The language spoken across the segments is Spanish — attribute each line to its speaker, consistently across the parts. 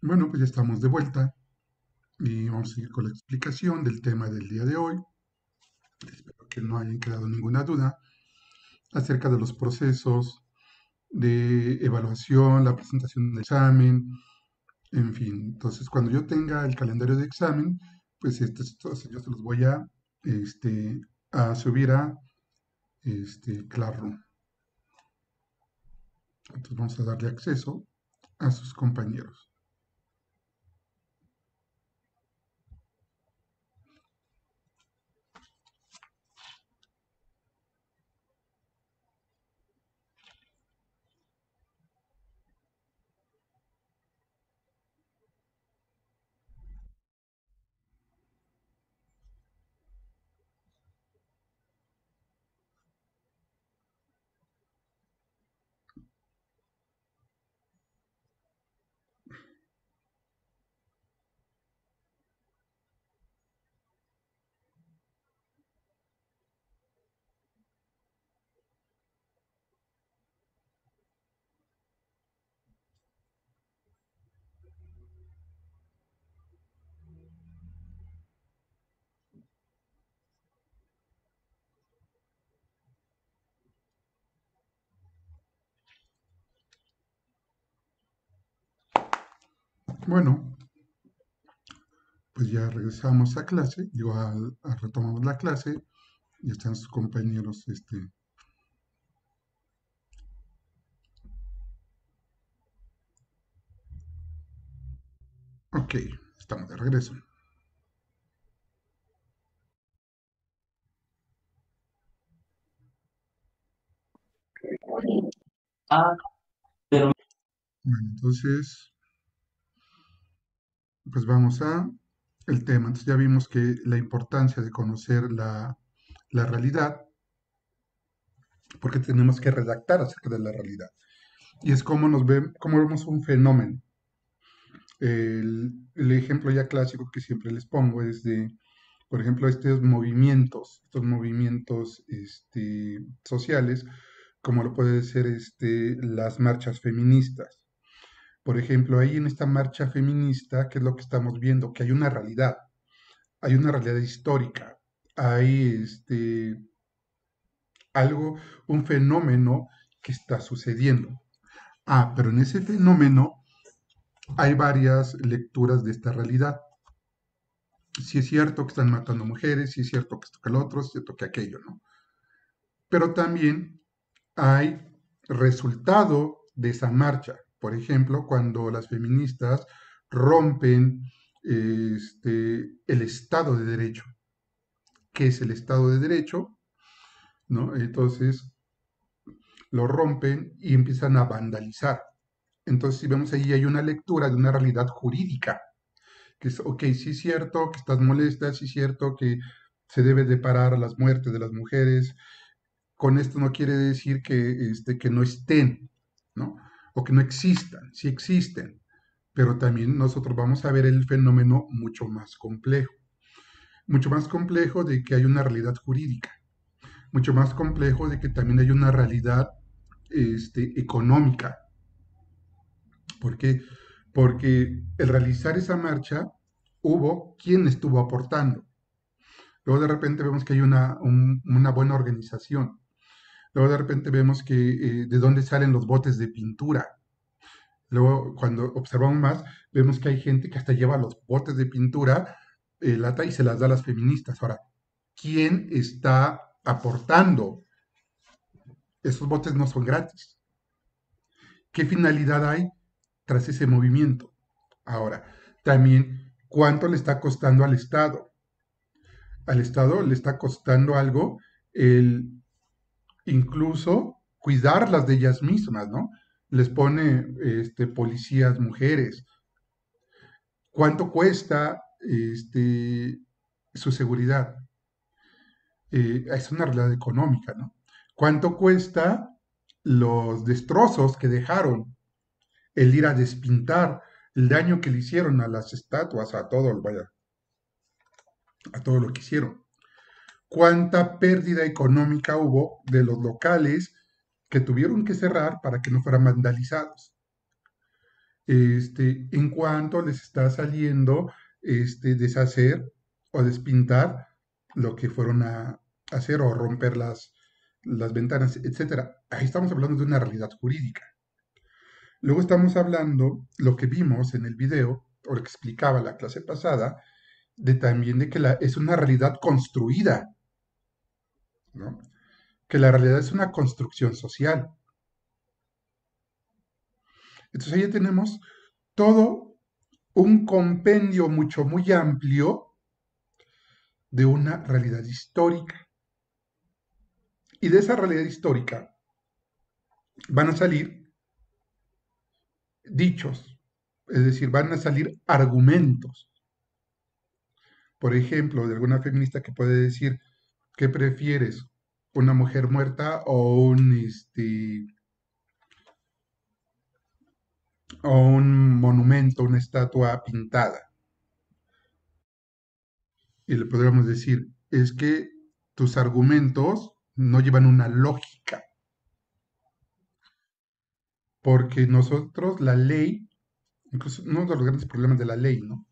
Speaker 1: Bueno, pues ya estamos de vuelta y vamos a seguir con la explicación del tema del día de hoy. Espero que no haya quedado ninguna duda acerca de los procesos de evaluación, la presentación del examen, en fin. Entonces, cuando yo tenga el calendario de examen, pues estos, yo se los voy a, este, a subir a este, Classroom. Entonces vamos a darle acceso a sus compañeros. Bueno, pues ya regresamos a clase, igual retomamos la clase, y están sus compañeros, este, Ok, estamos de regreso.
Speaker 2: Ah, pero...
Speaker 1: Bueno, entonces, pues vamos a el tema. Entonces ya vimos que la importancia de conocer la, realidad, porque tenemos que redactar acerca de la realidad. Y es como nos ve, como vemos un fenómeno. El, ejemplo ya clásico que siempre les pongo es de, por ejemplo, estos movimientos, estos movimientos este, sociales, como lo puede ser este, las marchas feministas. Por ejemplo, ahí en esta marcha feminista, ¿qué es lo que estamos viendo? Que hay una realidad, hay una realidad histórica, hay este, algo, un fenómeno que está sucediendo. Ah, pero en ese fenómeno hay varias lecturas de esta realidad. Si es cierto que están matando mujeres, si es cierto que esto que el otro, si es cierto que aquello, ¿no? Pero también hay resultado de esa marcha. Por ejemplo, cuando las feministas rompen este, el Estado de Derecho. ¿Qué es el Estado de Derecho? ¿No? Entonces, lo rompen y empiezan a vandalizar. Entonces, si vemos ahí, hay una lectura de una realidad jurídica, que es, ok, sí es cierto que estás molesta, sí es cierto que se debe de parar las muertes de las mujeres. Con esto no quiere decir que, este, que no estén, ¿no? O que no existan, sí existen, pero también nosotros vamos a ver el fenómeno mucho más complejo. Mucho más complejo de que hay una realidad jurídica, mucho más complejo de que también hay una realidad este, económica, ¿Por qué? Porque el realizar esa marcha hubo quien estuvo aportando. Luego de repente vemos que hay una, buena organización. Luego de repente vemos que eh, de dónde salen los botes de pintura. Luego, cuando observamos más, vemos que hay gente que hasta lleva los botes de pintura, eh, lata, y se las da a las feministas. Ahora, ¿quién está aportando? Esos botes no son gratis. ¿Qué finalidad hay? tras ese movimiento. Ahora, también, ¿cuánto le está costando al Estado? Al Estado le está costando algo el incluso cuidarlas de ellas mismas, ¿no? Les pone este, policías mujeres. ¿Cuánto cuesta este, su seguridad? Eh, es una realidad económica, ¿no? ¿Cuánto cuesta los destrozos que dejaron el ir a despintar, el daño que le hicieron a las estatuas, a todo, vaya, a todo lo que hicieron. Cuánta pérdida económica hubo de los locales que tuvieron que cerrar para que no fueran vandalizados. este, en cuanto les está saliendo este, deshacer o despintar lo que fueron a hacer o romper las, las ventanas, etc. Ahí estamos hablando de una realidad jurídica. Luego estamos hablando, lo que vimos en el video, o lo que explicaba la clase pasada, de también de que la, es una realidad construida, que la realidad es una construcción social. Entonces ahí tenemos todo un compendio mucho, muy amplio de una realidad histórica. Y de esa realidad histórica van a salir dichos, es decir, van a salir argumentos. Por ejemplo, de alguna feminista que puede decir, ¿qué prefieres? ¿Una mujer muerta o un, este, o un monumento, una estatua pintada? Y le podríamos decir, es que tus argumentos no llevan una lógica. Porque nosotros, la ley, incluso uno de los grandes problemas de la ley, ¿no?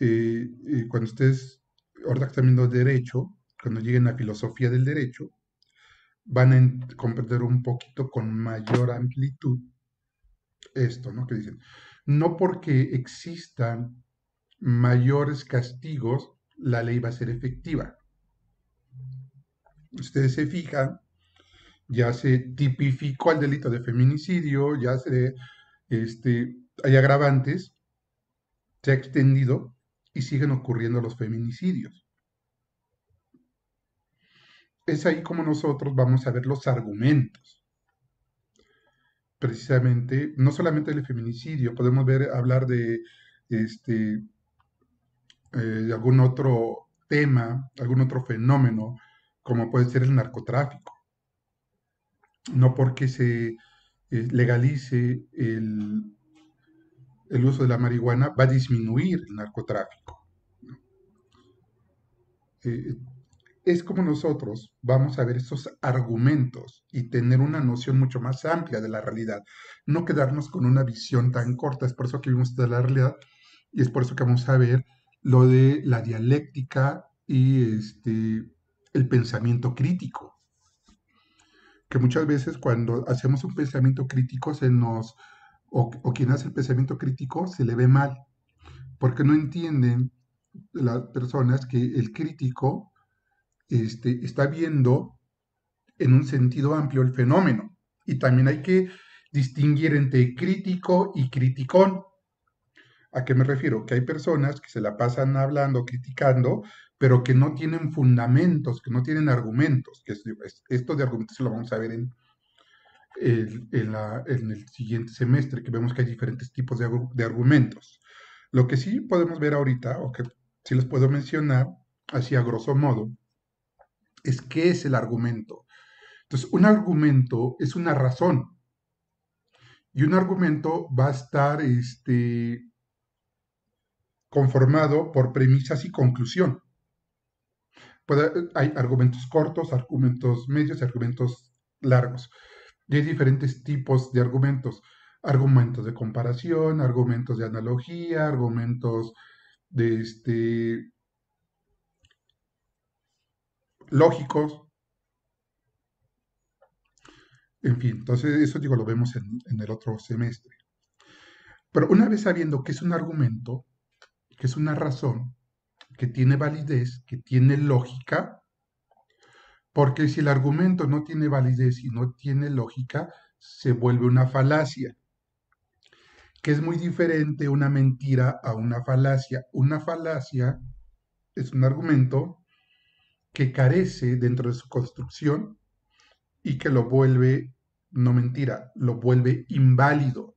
Speaker 1: Eh, eh, cuando ustedes ahora están viendo derecho, cuando lleguen a filosofía del derecho, van a comprender un poquito con mayor amplitud esto, ¿no? Que dicen, no porque existan mayores castigos, la ley va a ser efectiva. Ustedes se fijan, ya se tipificó el delito de feminicidio, ya se, este, hay agravantes, se ha extendido y siguen ocurriendo los feminicidios. Es ahí como nosotros vamos a ver los argumentos. Precisamente, no solamente del feminicidio, podemos ver, hablar de, este, eh, de algún otro tema, algún otro fenómeno, como puede ser el narcotráfico. No porque se eh, legalice el, el uso de la marihuana va a disminuir el narcotráfico. Eh, es como nosotros vamos a ver esos argumentos y tener una noción mucho más amplia de la realidad, no quedarnos con una visión tan corta, es por eso que vimos de la realidad y es por eso que vamos a ver lo de la dialéctica y este, el pensamiento crítico. Que muchas veces cuando hacemos un pensamiento crítico se nos o, quien hace el pensamiento crítico se le ve mal, porque no entienden las personas que el crítico este, está viendo en un sentido amplio el fenómeno. Y también hay que distinguir entre crítico y criticón. ¿A qué me refiero? Que hay personas que se la pasan hablando, criticando, pero que no tienen fundamentos, que no tienen argumentos. Esto de argumentos lo vamos a ver en, en, el siguiente semestre, que vemos que hay diferentes tipos de, de, argumentos. Lo que sí podemos ver ahorita, o que sí les puedo mencionar, así a grosso modo, es qué es el argumento. Entonces, un argumento es una razón. Y un argumento va a estar este, conformado por premisas y conclusión. hay argumentos cortos, argumentos medios argumentos largos. Y hay diferentes tipos de argumentos. Argumentos de comparación, argumentos de analogía, argumentos de este, lógicos. En fin, entonces eso digo, lo vemos en, en el otro semestre. Pero una vez sabiendo que es un argumento, que es una razón, que tiene validez, que tiene lógica, porque si el argumento no tiene validez y no tiene lógica, se vuelve una falacia, que es muy diferente una mentira a una falacia. Una falacia es un argumento que carece dentro de su construcción y que lo vuelve, no mentira, lo vuelve inválido.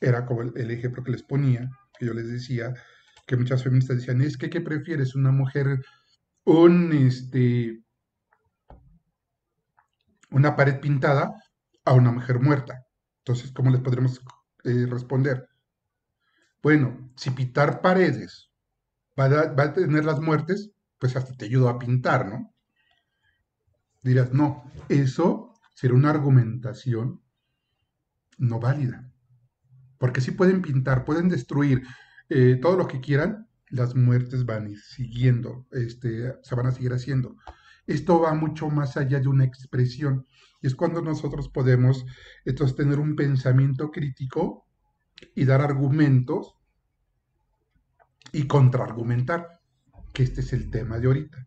Speaker 1: Era como el, ejemplo que les ponía, que yo les decía, que muchas feministas decían, es que ¿qué prefieres? ¿Una mujer un, este, una pared pintada a una mujer muerta. Entonces, ¿cómo les podremos eh, responder? Bueno, si pintar paredes va a, va a, tener las muertes, pues hasta te ayudo a pintar, ¿no? Dirás, no, eso será una argumentación no válida. Porque sí pueden pintar, pueden destruir eh, todo lo que quieran, las muertes van a ir siguiendo, este, se van a seguir haciendo. Esto va mucho más allá de una expresión. Y es cuando nosotros podemos entonces tener un pensamiento crítico y dar argumentos y contraargumentar, que este es el tema de ahorita.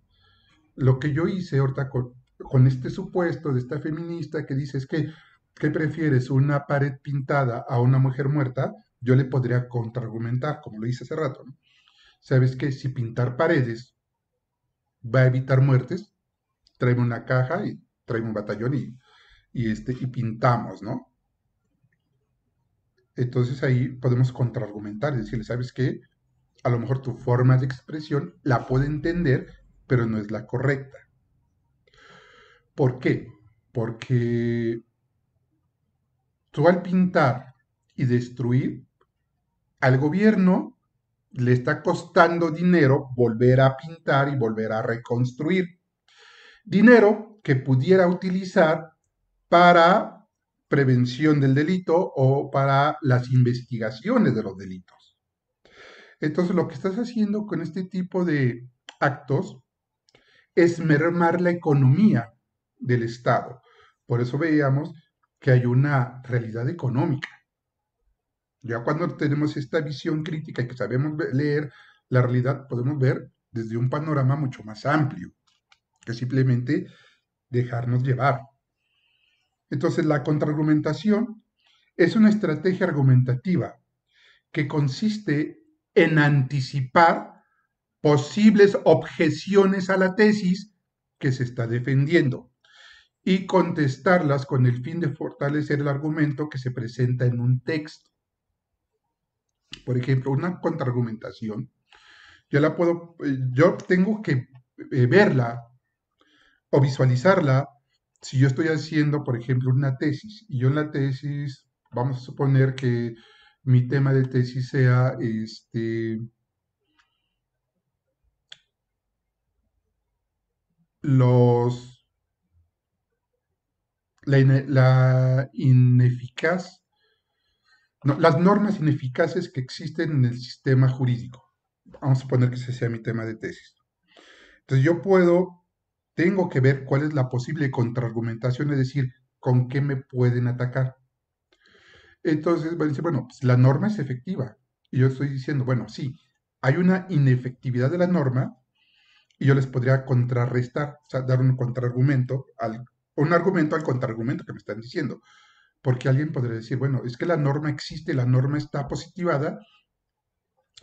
Speaker 1: Lo que yo hice ahorita con, este supuesto de esta feminista que dice es que, ¿qué prefieres? ¿Una pared pintada a una mujer muerta? Yo le podría contraargumentar, como lo hice hace rato. ¿Sabes que Si pintar paredes va a evitar muertes, tráeme una caja y tráeme un batallón y, y, este, y pintamos, ¿no? Entonces ahí podemos contraargumentar y decirle, ¿sabes qué? A lo mejor tu forma de expresión la puede entender, pero no es la correcta. ¿Por qué? Porque tú al pintar y destruir, al gobierno le está costando dinero volver a pintar y volver a reconstruir. Dinero que pudiera utilizar para prevención del delito o para las investigaciones de los delitos. Entonces, lo que estás haciendo con este tipo de actos es mermar la economía del Estado. Por eso veíamos que hay una realidad económica. Ya cuando tenemos esta visión crítica y que sabemos leer la realidad, podemos ver desde un panorama mucho más amplio que simplemente dejarnos llevar. Entonces, la contraargumentación es una estrategia argumentativa que consiste en anticipar posibles objeciones a la tesis que se está defendiendo y contestarlas con el fin de fortalecer el argumento que se presenta en un texto. Por ejemplo, una contraargumentación, yo la puedo, eh, yo tengo que eh, verla o visualizarla si yo estoy haciendo, por ejemplo, una tesis, y yo en la tesis, vamos a suponer que mi tema de tesis sea este, los, la, ineficaz, las normas ineficaces que existen en el sistema jurídico. Vamos a suponer que ese sea mi tema de tesis. Entonces yo puedo tengo que ver cuál es la posible contraargumentación, es decir, con qué me pueden atacar. Entonces, decir, bueno, pues la norma es efectiva. Y yo estoy diciendo, bueno, sí, hay una inefectividad de la norma y yo les podría contrarrestar, o sea, dar un contraargumento, al, un argumento al contraargumento que me están diciendo. Porque alguien podría decir, bueno, es que la norma existe, la norma está positivada,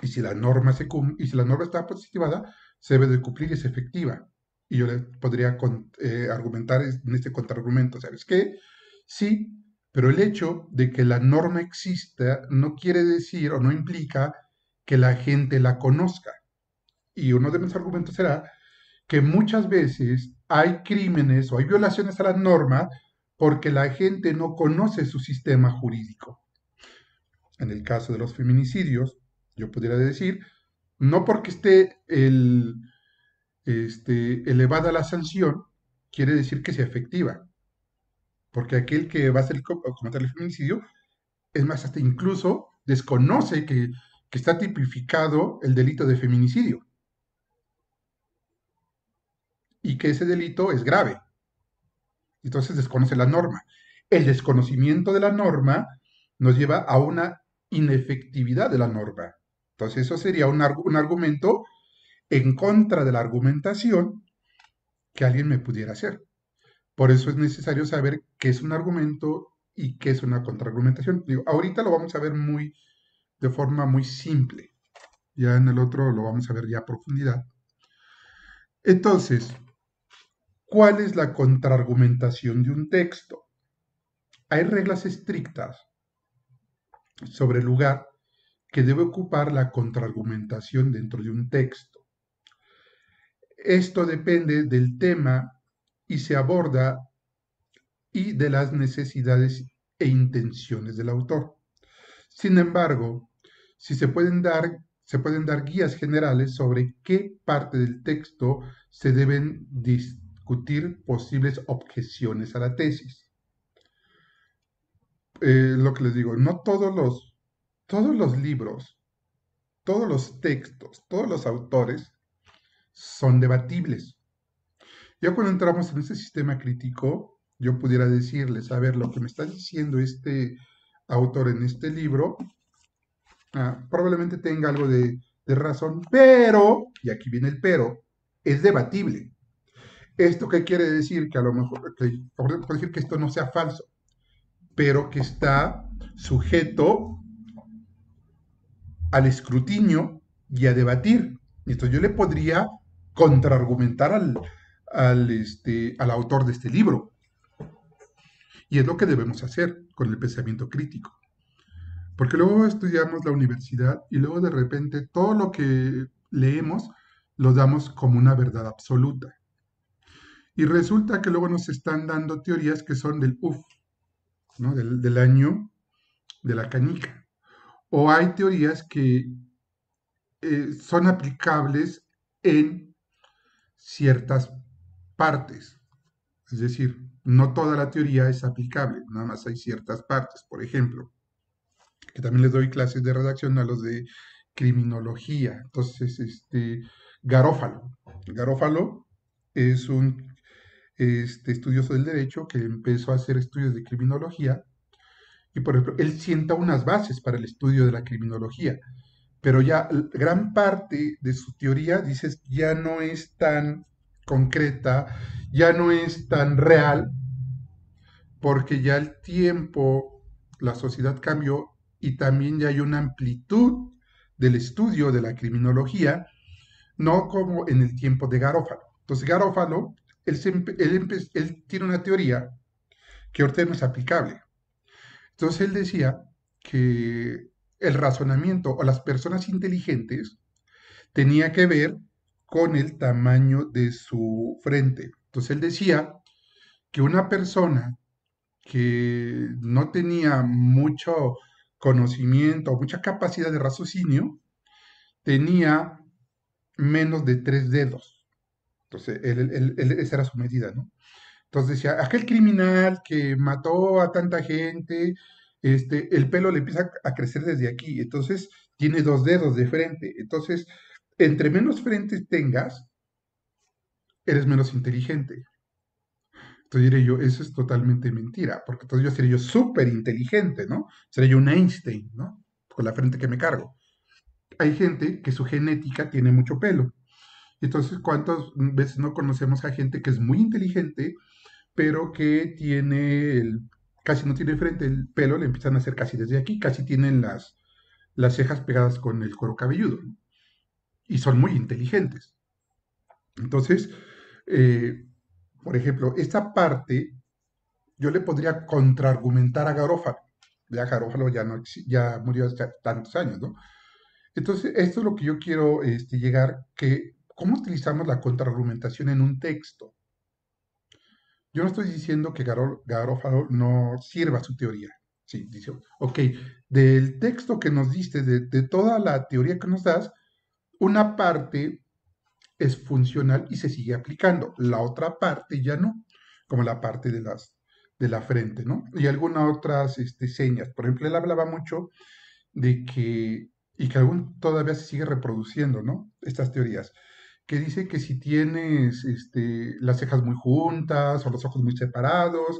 Speaker 1: y si la norma, se, y si la norma está positivada, se debe de cumplir y es efectiva y yo le podría eh, argumentar en este contraargumento, ¿sabes qué? Sí, pero el hecho de que la norma exista no quiere decir o no implica que la gente la conozca. Y uno de mis argumentos será que muchas veces hay crímenes o hay violaciones a la norma porque la gente no conoce su sistema jurídico. En el caso de los feminicidios, yo podría decir, no porque esté este, elevada la sanción, quiere decir que sea efectiva. Porque aquel que va a hacer cometer el feminicidio, es más, hasta incluso desconoce que, está tipificado el delito de feminicidio. Y que ese delito es grave. Entonces desconoce la norma. El desconocimiento de la norma nos lleva a una inefectividad de la norma. Entonces eso sería un argumento en contra de la argumentación que alguien me pudiera hacer. Por eso es necesario saber qué es un argumento y qué es una contraargumentación. Ahorita lo vamos a ver muy de forma muy simple. Ya en el otro lo vamos a ver ya a profundidad. Entonces, ¿cuál es la contraargumentación de un texto? Hay reglas estrictas sobre el lugar que debe ocupar la contraargumentación dentro de un texto. Esto depende del tema y se aborda y de las necesidades e intenciones del autor. Sin embargo, si se pueden dar, se pueden dar guías generales sobre qué parte del texto se deben discutir posibles objeciones a la tesis. eh, lo que les digo, no todos los, todos los libros, todos los textos, todos los autores son debatibles. Ya cuando entramos en ese sistema crítico, yo pudiera decirles, a ver, lo que me está diciendo este autor en este libro, ah, probablemente tenga algo de, razón, pero, y aquí viene el pero, es debatible. ¿Esto qué quiere decir? Que a lo mejor, que, puede decir que esto no sea falso, pero que está sujeto al escrutinio y a debatir. Entonces yo le podría contraargumentar al, al, este, al autor de este libro. Y es lo que debemos hacer con el pensamiento crítico. Porque luego estudiamos la universidad y luego de repente todo lo que leemos lo damos como una verdad absoluta. Y resulta que luego nos están dando teorías que son del UF, ¿no? del, del año de la canica. O hay teorías que eh, son aplicables en ciertas partes. Es decir, no toda la teoría es aplicable, nada más hay ciertas partes. Por ejemplo, que también les doy clases de redacción a los de criminología. Entonces, este, Garófalo. Garófalo es un este, estudioso del derecho que empezó a hacer estudios de criminología y, por ejemplo, él sienta unas bases para el estudio de la criminología, pero ya gran parte de su teoría, dices, ya no es tan concreta, ya no es tan real, porque ya el tiempo, la sociedad cambió y también ya hay una amplitud del estudio de la criminología, no como en el tiempo de Garófalo. Entonces Garófalo, él, tiene una teoría que ahorita no es aplicable. Entonces él decía que el razonamiento o las personas inteligentes tenía que ver con el tamaño de su frente. Entonces él decía que una persona que no tenía mucho conocimiento o mucha capacidad de raciocinio tenía menos de tres dedos. Entonces, él, esa era su medida, ¿no? Entonces decía, aquel criminal que mató a tanta gente, este, el pelo le empieza a crecer desde aquí, entonces tiene dos dedos de frente. Entonces, entre menos frentes tengas, eres menos inteligente. Entonces diré yo, eso es totalmente mentira, porque entonces yo sería yo súper inteligente, ¿no? Sería yo un Einstein, ¿no? Con la frente que me cargo. Hay gente que su genética tiene mucho pelo. Entonces, ¿cuántas veces no conocemos a gente que es muy inteligente, pero que tiene el, casi no tiene frente, el pelo le empiezan a hacer casi desde aquí, casi tienen las, las cejas pegadas con el cuero cabelludo. ¿no? Y son muy inteligentes. Entonces, eh, por ejemplo, esta parte yo le podría contraargumentar a Garófalo. Ya Garófalo ya, no, ya murió hace tantos años, ¿no? Entonces, esto es lo que yo quiero este, llegar, que cómo utilizamos la contraargumentación en un texto. Yo no estoy diciendo que Garófalo no sirva su teoría. Sí, dice, ok, del texto que nos diste, de, de toda la teoría que nos das, una parte es funcional y se sigue aplicando, la otra parte ya no, como la parte de, las, de la frente, ¿no? Y algunas otras este, señas. Por ejemplo, él hablaba mucho de que, y que aún todavía se sigue reproduciendo, ¿no? Estas teorías, que dice que si tienes este, las cejas muy juntas o los ojos muy separados,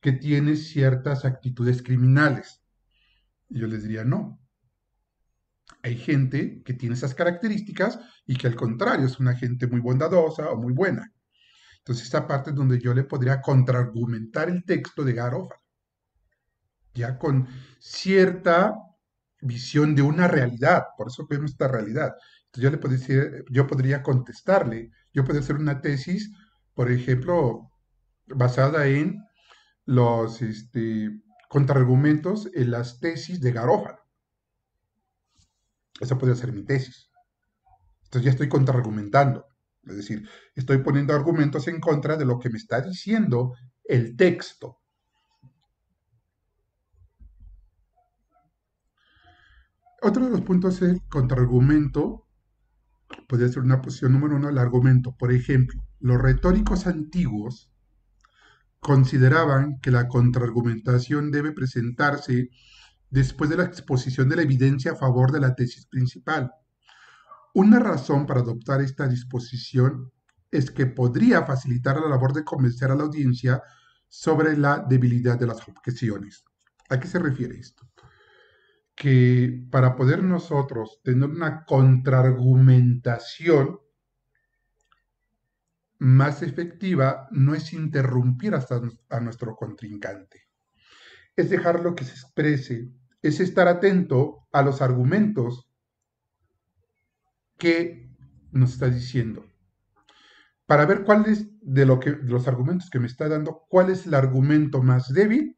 Speaker 1: que tienes ciertas actitudes criminales. Yo les diría, no, hay gente que tiene esas características y que al contrario es una gente muy bondadosa o muy buena. Entonces esta parte es donde yo le podría contraargumentar el texto de Garófalo, ya con cierta visión de una realidad, por eso vemos esta realidad. Entonces yo le podría decir, yo podría contestarle, yo podría hacer una tesis, por ejemplo, basada en los este, contraargumentos en las tesis de Garófalo. Esa podría ser mi tesis. Entonces ya estoy contraargumentando. Es decir, estoy poniendo argumentos en contra de lo que me está diciendo el texto. Otro de los puntos es el contraargumento. Podría ser una posición número uno, el argumento. Por ejemplo, los retóricos antiguos consideraban que la contraargumentación debe presentarse después de la exposición de la evidencia a favor de la tesis principal. Una razón para adoptar esta disposición es que podría facilitar la labor de convencer a la audiencia sobre la debilidad de las objeciones. ¿A qué se refiere esto? Que para poder nosotros tener una contraargumentación más efectiva no es interrumpir hasta a nuestro contrincante, es dejarlo que se exprese, es estar atento a los argumentos que nos está diciendo para ver cuál es de, lo que, los argumentos que me está dando, cuál es el argumento más débil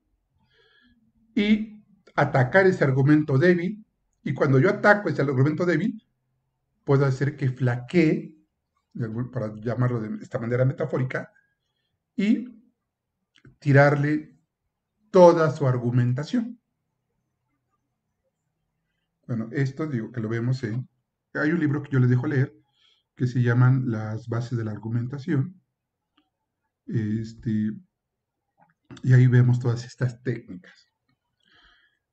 Speaker 1: y atacar ese argumento débil. Y cuando yo ataco ese argumento débil, puedo hacer que flaquee, para llamarlo de esta manera metafórica, y tirarle toda su argumentación. Bueno, esto digo que lo vemos en... Hay un libro que yo les dejo leer, que se llaman las bases de la argumentación. Este, y ahí vemos todas estas técnicas.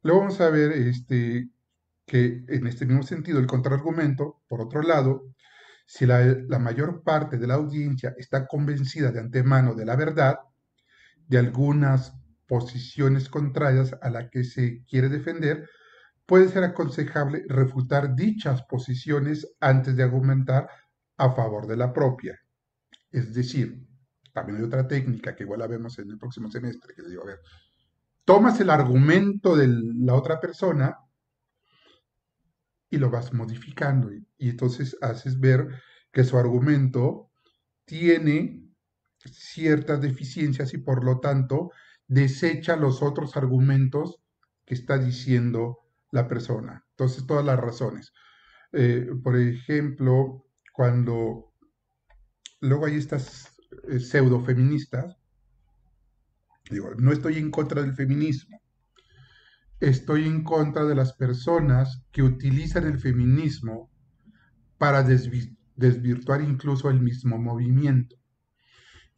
Speaker 1: Luego vamos a ver este, que en este mismo sentido el contraargumento, por otro lado, si la, la, mayor parte de la audiencia está convencida de antemano de la verdad, de algunas posiciones contrarias a la que se quiere defender, puede ser aconsejable refutar dichas posiciones antes de argumentar a favor de la propia. Es decir, también hay otra técnica que igual la vemos en el próximo semestre, que digo, a ver, tomas el argumento de la otra persona y lo vas modificando y, y entonces haces ver que su argumento tiene ciertas deficiencias y por lo tanto desecha los otros argumentos que está diciendo la persona. Entonces, todas las razones. Eh, por ejemplo, cuando luego hay estas eh, pseudo feministas, digo, no estoy en contra del feminismo, estoy en contra de las personas que utilizan el feminismo para desvirtuar incluso el mismo movimiento.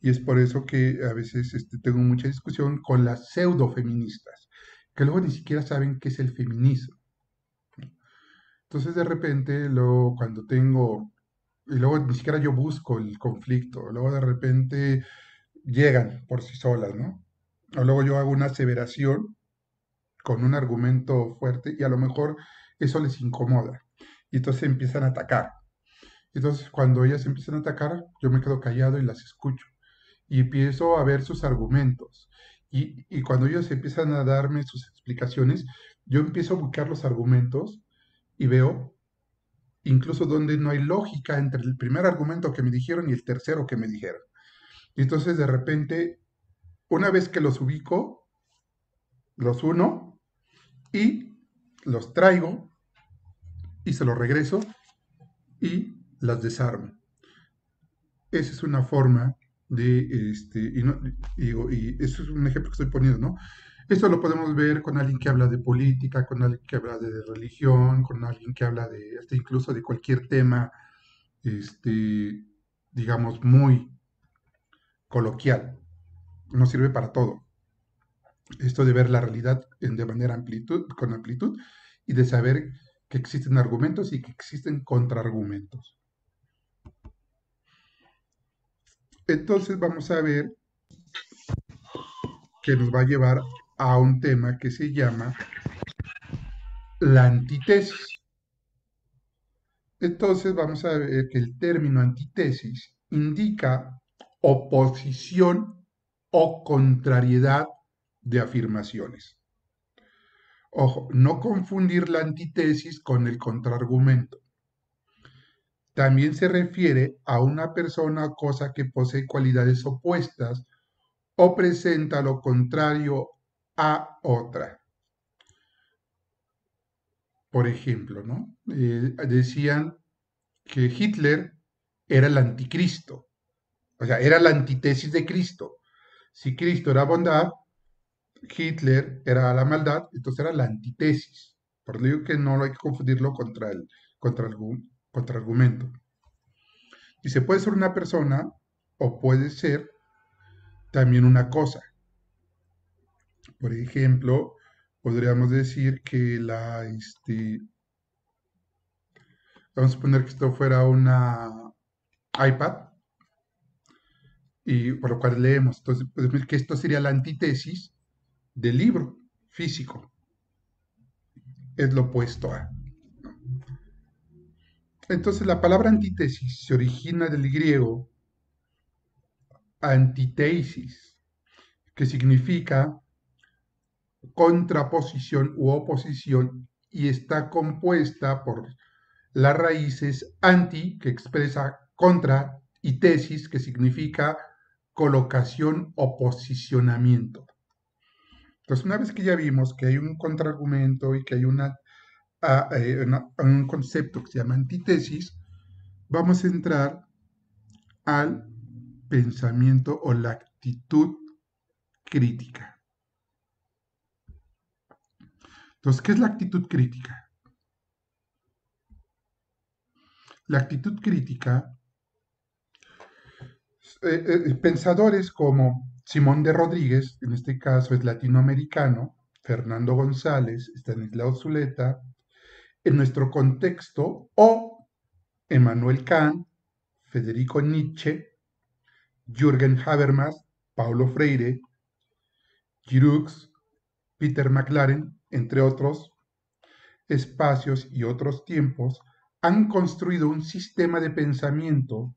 Speaker 1: Y es por eso que a veces este, tengo mucha discusión con las pseudo feministas, que luego ni siquiera saben qué es el feminismo. Entonces de repente, luego cuando tengo y luego ni siquiera yo busco el conflicto, luego de repente llegan por sí solas, ¿no? O luego yo hago una aseveración con un argumento fuerte y a lo mejor eso les incomoda. Y entonces empiezan a atacar. Entonces cuando ellas empiezan a atacar, yo me quedo callado y las escucho. Y empiezo a ver sus argumentos. Y, cuando ellos empiezan a darme sus explicaciones, yo empiezo a buscar los argumentos y veo incluso donde no hay lógica entre el primer argumento que me dijeron y el tercero que me dijeron. Y entonces de repente, una vez que los ubico, los uno y los traigo y se los regreso y las desarmo. Esa es una forma de, este, y, y eso es un ejemplo que estoy poniendo, ¿no? Esto lo podemos ver con alguien que habla de política, con alguien que habla de religión, con alguien que habla de, hasta incluso de cualquier tema, este, digamos, muy coloquial. No sirve para todo. Esto de ver la realidad de manera amplitud, con amplitud y de saber que existen argumentos y que existen contraargumentos. Entonces vamos a ver que nos va a llevar a un tema que se llama la antítesis. Entonces vamos a ver que el término antítesis indica oposición o contrariedad de afirmaciones. Ojo, no confundir la antítesis con el contraargumento. También se refiere a una persona o cosa que posee cualidades opuestas o presenta lo contrario a otra. Por ejemplo, ¿no? Eh, decían que Hitler era el anticristo, o sea, era la antítesis de Cristo. Si Cristo era bondad, Hitler era la maldad, entonces era la antítesis. Por lo que no hay que confundirlo contra el contra algún argumento. Y se puede ser una persona o puede ser también una cosa. Por ejemplo, podríamos decir que la, este, vamos a suponer que esto fuera una iPad, y por lo cual leemos. Entonces, podemos decir que esto sería la antítesis del libro físico. Es lo opuesto a. Entonces, la palabra antítesis se origina del griego antitesis, que significa contraposición u oposición y está compuesta por las raíces anti, que expresa contra, y tesis, que significa colocación o posicionamiento. Entonces, una vez que ya vimos que hay un contraargumento y que hay una, eh, un concepto que se llama antítesis, vamos a entrar al pensamiento o la actitud crítica. Entonces, ¿qué es la actitud crítica? La actitud crítica, eh, eh, pensadores como Simón de Rodríguez, en este caso es latinoamericano, Fernando González, Stanislao Zuleta, en nuestro contexto, o Emmanuel Kant, Federico Nietzsche, Jürgen Habermas, Paulo Freire, Giroux, Peter McLaren, entre otros espacios y otros tiempos, han construido un sistema de pensamiento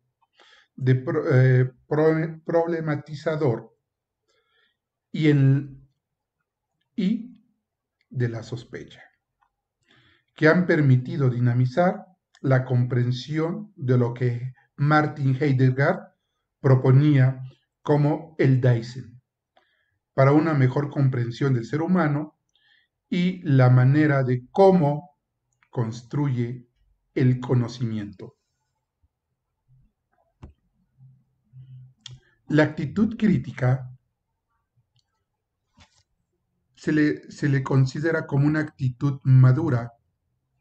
Speaker 1: de eh, problematizador y, y de la sospecha, que han permitido dinamizar la comprensión de lo que Martin Heidegger proponía como el Daisen, para una mejor comprensión del ser humano y la manera de cómo construye el conocimiento. La actitud crítica se le, se le, considera como una actitud madura,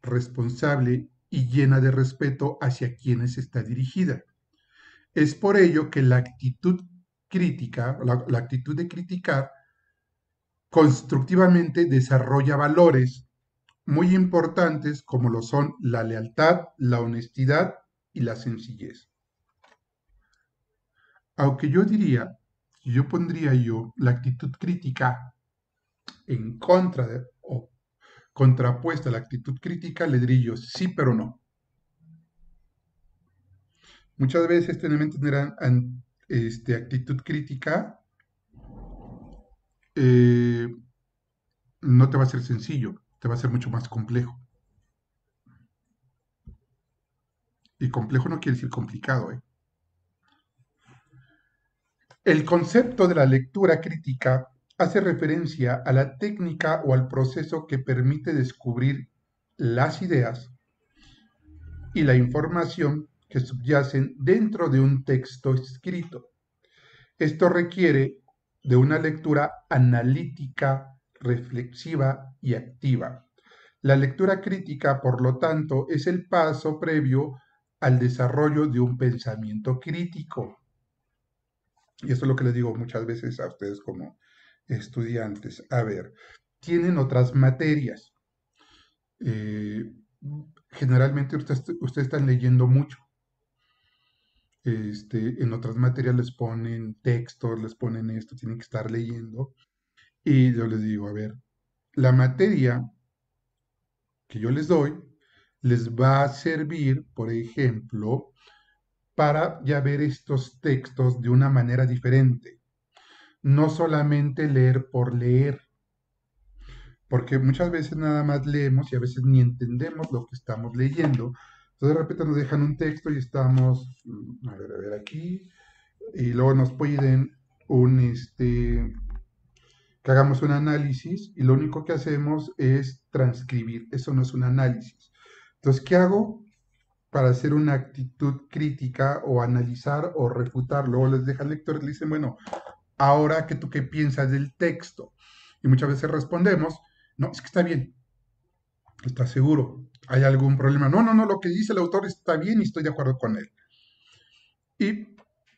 Speaker 1: responsable y llena de respeto hacia quienes está dirigida. Es por ello que la actitud crítica, la, actitud de criticar, constructivamente desarrolla valores muy importantes como lo son la lealtad, la honestidad y la sencillez. Aunque yo diría, yo pondría yo la actitud crítica en contra de, contrapuesta a la actitud crítica, le diría yo sí, pero no. Muchas veces tenemos que tener este, actitud crítica, eh, no te va a ser sencillo, te va a ser mucho más complejo. Y complejo no quiere decir complicado. ¿eh? El concepto de la lectura crítica hace referencia a la técnica o al proceso que permite descubrir las ideas y la información que subyacen dentro de un texto escrito. Esto requiere de una lectura analítica, reflexiva y activa. La lectura crítica, por lo tanto, es el paso previo al desarrollo de un pensamiento crítico. Y esto es lo que les digo muchas veces a ustedes como estudiantes. A ver, tienen otras materias. Eh, generalmente ustedes, ustedes están leyendo mucho. Este, en otras materias les ponen textos, les ponen esto, tienen que estar leyendo. Y yo les digo, a ver, la materia que yo les doy les va a servir, por ejemplo, para ya ver estos textos de una manera diferente. No solamente leer por leer, porque muchas veces nada más leemos y a veces ni entendemos lo que estamos leyendo entonces de repente nos dejan un texto y estamos, mm, a ver, a ver aquí, y luego nos piden un, este, que hagamos un análisis y lo único que hacemos es transcribir. Eso no es un análisis. Entonces, ¿qué hago? Para hacer una actitud crítica o analizar o refutar. Luego les dejan lectores, le dicen, bueno, ahora que tú qué piensas del texto. Y muchas veces respondemos, no, es que está bien. ¿Estás seguro? ¿Hay algún problema? No, no, no, lo que dice el autor está bien y estoy de acuerdo con él. Y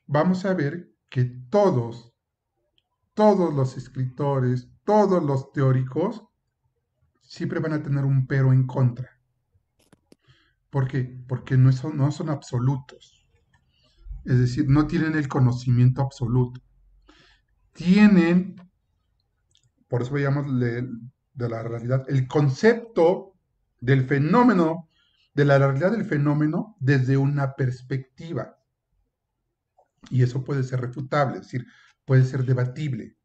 Speaker 1: vamos a ver que todos todos los escritores, todos los teóricos, siempre van a tener un pero en contra. ¿Por qué? Porque no son, no son absolutos. Es decir, no tienen el conocimiento absoluto. Tienen, por eso veíamos de la realidad, el concepto del fenómeno, de la realidad del fenómeno desde una perspectiva. Y eso puede ser refutable, es decir, puede ser debatible.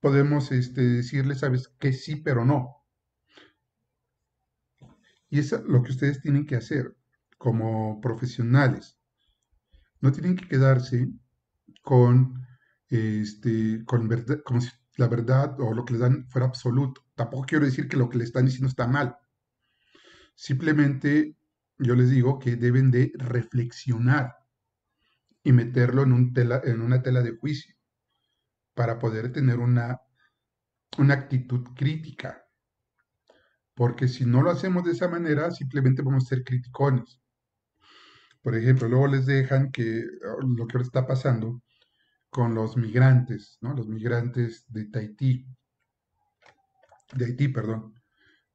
Speaker 1: Podemos este, decirle, sabes, que sí, pero no. Y es lo que ustedes tienen que hacer como profesionales. No tienen que quedarse con, este, con como si la verdad o lo que les dan fuera absoluto. Tampoco quiero decir que lo que le están diciendo está mal. Simplemente yo les digo que deben de reflexionar y meterlo en, una tela de juicio para poder tener una, una actitud crítica. Porque si no lo hacemos de esa manera, simplemente vamos a ser criticones. Por ejemplo, luego les dejan que lo que ahora está pasando con los migrantes, ¿no? Los migrantes de Tahití, de Haití, perdón,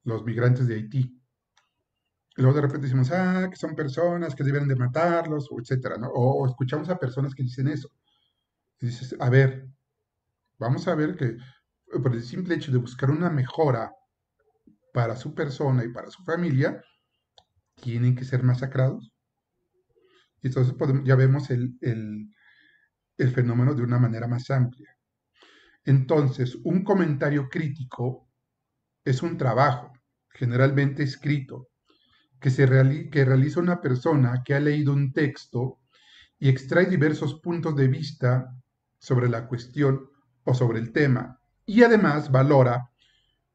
Speaker 1: los migrantes de Haití. Y luego de repente decimos, ah, que son personas que deben de matarlos, o etcétera, ¿no? O, escuchamos a personas que dicen eso. Y dices, a ver, vamos a ver que por el simple hecho de buscar una mejora para su persona y para su familia, tienen que ser masacrados. Y entonces ya vemos el, el fenómeno de una manera más amplia. Entonces, un comentario crítico es un trabajo, generalmente escrito, que, se que realiza una persona que ha leído un texto y extrae diversos puntos de vista sobre la cuestión o sobre el tema, y además valora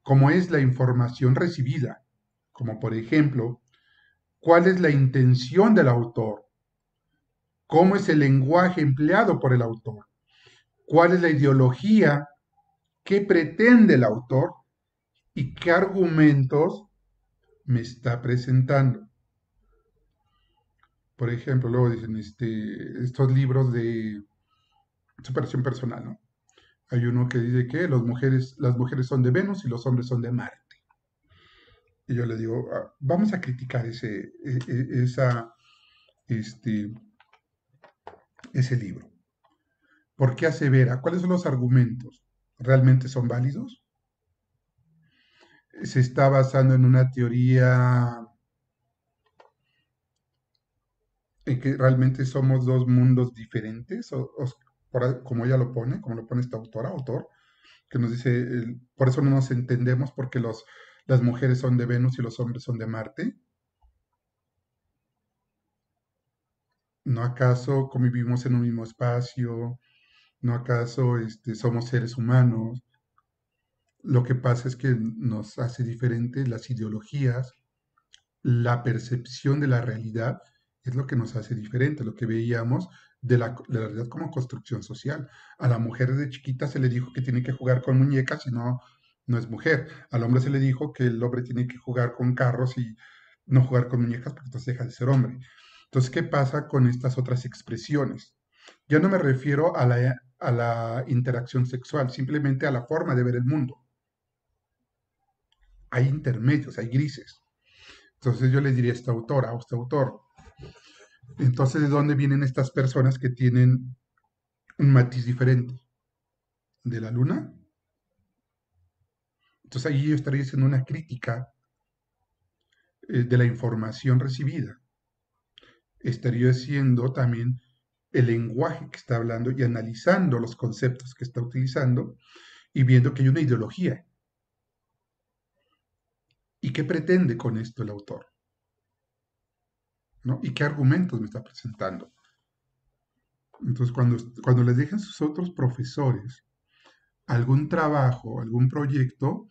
Speaker 1: cómo es la información recibida, como por ejemplo, cuál es la intención del autor, cómo es el lenguaje empleado por el autor, cuál es la ideología que pretende el autor y qué argumentos me está presentando. Por ejemplo, luego dicen este, estos libros de superación personal, ¿no? Hay uno que dice que las mujeres, las mujeres son de Venus y los hombres son de Marte. Y yo le digo, ah, vamos a criticar ese, e, e, esa, este, ese libro. ¿Por qué asevera? ¿Cuáles son los argumentos? ¿Realmente son válidos? ¿Se está basando en una teoría en que realmente somos dos mundos diferentes? O, como ella lo pone, como lo pone esta autora, autor, que nos dice, por eso no nos entendemos porque los, las mujeres son de Venus y los hombres son de Marte. ¿No acaso convivimos en un mismo espacio? ¿No acaso este, somos seres humanos? Lo que pasa es que nos hace diferentes las ideologías, la percepción de la realidad es lo que nos hace diferente, lo que veíamos de la, realidad como construcción social. A la mujer de chiquita se le dijo que tiene que jugar con muñecas y no, no es mujer. Al hombre se le dijo que el hombre tiene que jugar con carros y no jugar con muñecas porque entonces deja de ser hombre. Entonces, ¿qué pasa con estas otras expresiones? Ya no me refiero a la, a la interacción sexual, simplemente a la forma de ver el mundo. Hay intermedios, hay grises. Entonces yo le diría a esta autora, a este autor, entonces, ¿de dónde vienen estas personas que tienen un matiz diferente? ¿De la luna? Entonces ahí yo estaría haciendo una crítica eh, de la información recibida estaría haciendo también el lenguaje que está hablando y analizando los conceptos que está utilizando y viendo que hay una ideología. ¿Y qué pretende con esto el autor? ¿No? ¿Y qué argumentos me está presentando? Entonces, cuando, cuando les dejen sus otros profesores algún trabajo, algún proyecto,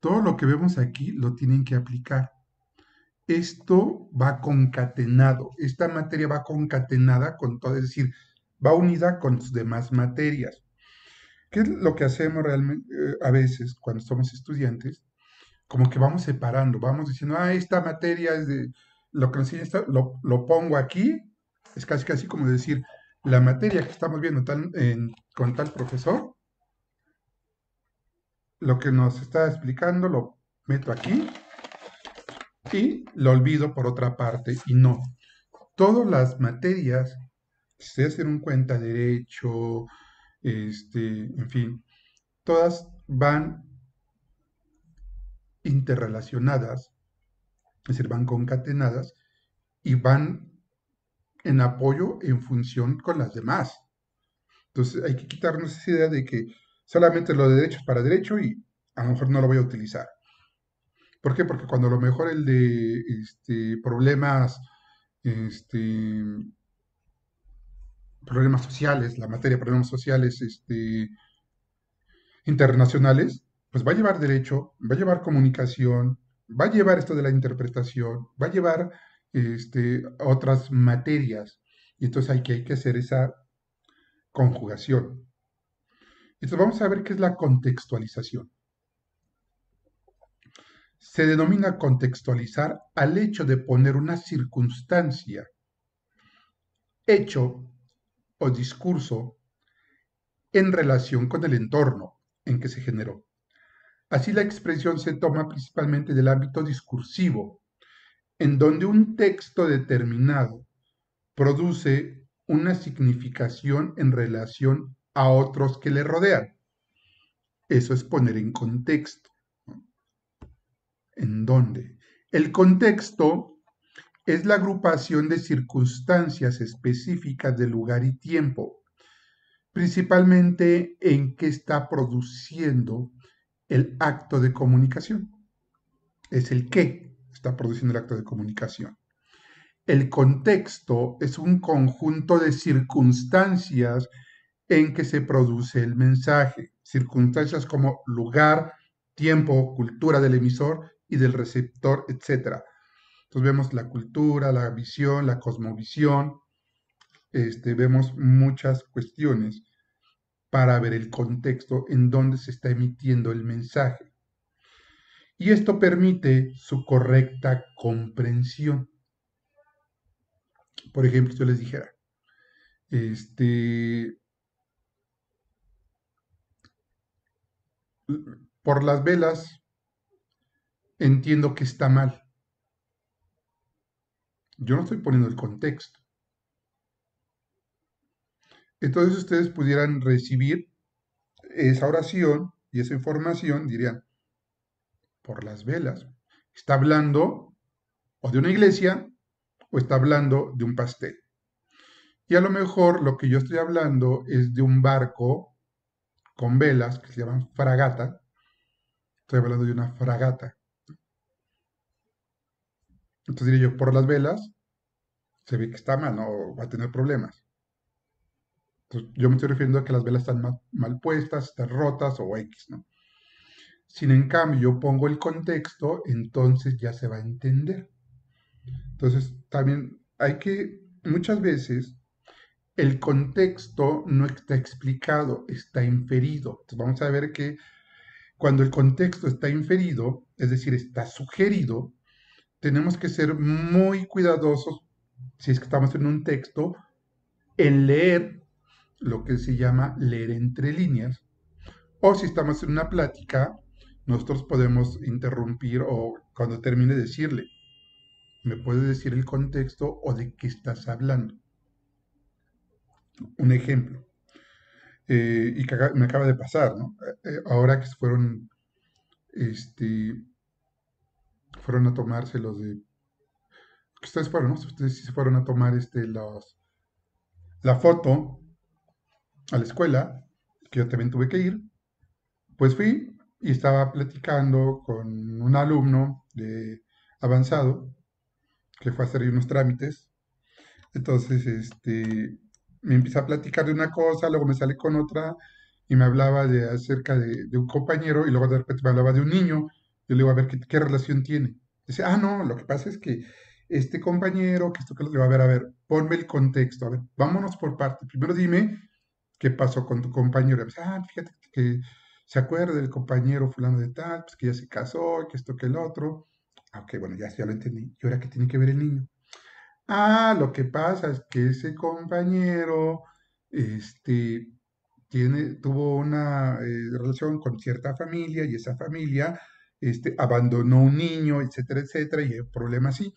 Speaker 1: todo lo que vemos aquí lo tienen que aplicar esto va concatenado, esta materia va concatenada con todo, es decir, va unida con sus demás materias. ¿Qué es lo que hacemos realmente eh, a veces cuando somos estudiantes? Como que vamos separando, vamos diciendo, ah, esta materia es de lo que nos lo, lo pongo aquí, es casi casi como decir, la materia que estamos viendo con tal profesor, lo que nos está explicando lo meto aquí y lo olvido por otra parte y no. Todas las materias, si ustedes tienen en cuenta derecho, este, en fin, todas van interrelacionadas, es decir, van concatenadas y van en apoyo en función con las demás. Entonces hay que quitarnos esa idea de que solamente lo de derecho es para derecho y a lo mejor no lo voy a utilizar. ¿Por qué? Porque cuando a lo mejor el de este, problemas, este, problemas sociales, la materia de problemas sociales este, internacionales, pues va a llevar derecho, va a llevar comunicación, va a llevar esto de la interpretación, va a llevar este, otras materias. Y entonces hay que, hay que hacer esa conjugación. Entonces vamos a ver qué es la contextualización. Se denomina contextualizar al hecho de poner una circunstancia, hecho o discurso en relación con el entorno en que se generó. Así la expresión se toma principalmente del ámbito discursivo, en donde un texto determinado produce una significación en relación a otros que le rodean. Eso es poner en contexto. ¿En dónde? El contexto es la agrupación de circunstancias específicas de lugar y tiempo, principalmente en qué está produciendo el acto de comunicación. Es el qué está produciendo el acto de comunicación. El contexto es un conjunto de circunstancias en que se produce el mensaje, circunstancias como lugar, tiempo, cultura del emisor y del receptor, etc. Entonces vemos la cultura, la visión, la cosmovisión, este, vemos muchas cuestiones para ver el contexto en donde se está emitiendo el mensaje. Y esto permite su correcta comprensión. Por ejemplo, si yo les dijera, este, por las velas entiendo que está mal. Yo no estoy poniendo el contexto. Entonces ustedes pudieran recibir esa oración y esa información, dirían, por las velas. Está hablando o de una iglesia o está hablando de un pastel. Y a lo mejor lo que yo estoy hablando es de un barco con velas que se llaman fragata. Estoy hablando de una fragata. Entonces diría yo, por las velas, se ve que está mal, no va a tener problemas. Entonces, yo me estoy refiriendo a que las velas están mal, puestas, están rotas o X, ¿no? Si en cambio yo pongo el contexto, entonces ya se va a entender. Entonces, también hay que, muchas veces, el contexto no está explicado, está inferido. Entonces, vamos a ver que cuando el contexto está inferido, es decir, está sugerido, tenemos que ser muy cuidadosos, si es que estamos en un texto, en leer lo que se llama leer entre líneas. O si estamos en una plática, nosotros podemos interrumpir o cuando termine decirle, ¿me puedes decir el contexto o de qué estás hablando? Un ejemplo. Eh, y que me acaba de pasar, ¿no? Eh, eh, ahora que fueron este, fueron a tomarse los de... Ustedes fueron, ¿no? Ustedes sí se fueron a tomar este, los, la foto a la escuela, que yo también tuve que ir. Pues fui y estaba platicando con un alumno de avanzado que fue a hacer unos trámites. Entonces, este, me empieza a platicar de una cosa, luego me sale con otra y me hablaba de acerca de, de un compañero y luego de repente me hablaba de un niño yo le digo, a ver, ¿qué, relación tiene? Dice, ah, no, lo que pasa es que este compañero, que esto que le digo, a ver, a ver, ponme el contexto, a ver, vámonos por parte. Primero dime qué pasó con tu compañero. Dice, ah, fíjate que se acuerda del compañero fulano de tal, pues que ya se casó, que esto que el otro. Ah, ok, bueno, ya, ya lo entendí. ¿Y ahora qué tiene que ver el niño? Ah, lo que pasa es que ese compañero este, tiene, tuvo una eh, relación con cierta familia y esa familia este, abandonó un niño, etcétera, etcétera, y hay problemas así.